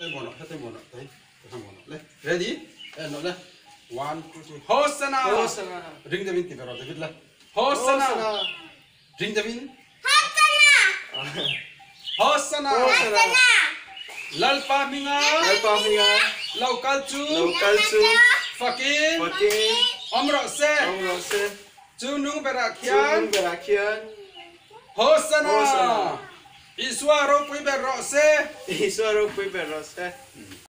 बनाऊ यतै बनाऊ है त्यसमा बनाऊ ल रेडी ए ल ल one two three hosanna hosanna ring the bin तिमीहरू आउँदै ल hosanna ring the bin hosanna hosanna लल्पा मिङा लल्पा मिङा लौ कल्चु लौ कल्चु फकिन फकिन अमरो से अमरो से चुनुङ होसना Iswaro Il berrose. Iswaro et rose.